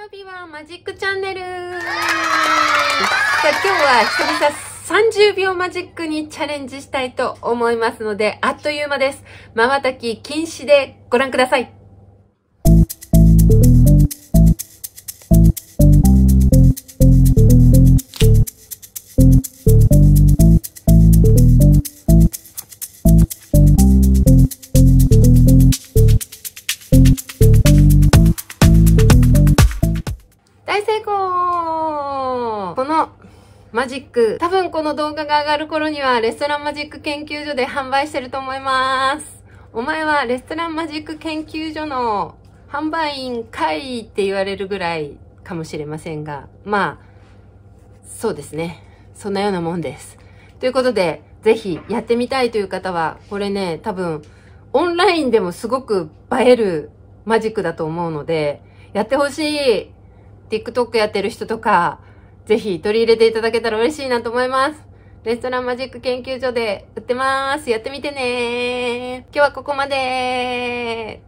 曜日はマジックチャンネルさあ今日は久々30秒マジックにチャレンジしたいと思いますので、あっという間です。瞬き禁止でご覧ください。大成功このマジック、多分この動画が上がる頃にはレストランマジック研究所で販売してると思います。お前はレストランマジック研究所の販売員かいって言われるぐらいかもしれませんが、まあ、そうですね。そんなようなもんです。ということで、ぜひやってみたいという方は、これね、多分、オンラインでもすごく映えるマジックだと思うので、やってほしい TikTok やってる人とか、ぜひ取り入れていただけたら嬉しいなと思います。レストランマジック研究所で売ってます。やってみてね今日はここまで